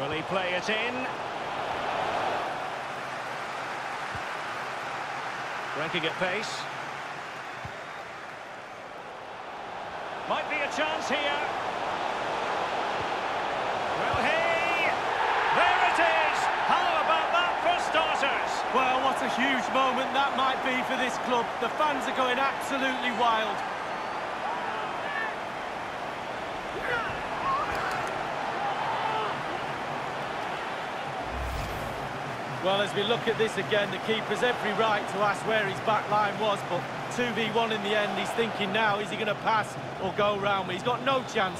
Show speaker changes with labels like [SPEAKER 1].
[SPEAKER 1] Will he play it in? Breaking at pace. Might be a chance here. Will he? There it is! How about that for starters?
[SPEAKER 2] Well, what a huge moment that might be for this club. The fans are going absolutely wild. Well, as we look at this again, the keeper's every right to ask where his back line was, but 2v1 in the end, he's thinking now, is he going to pass or go round me? He's got no chance.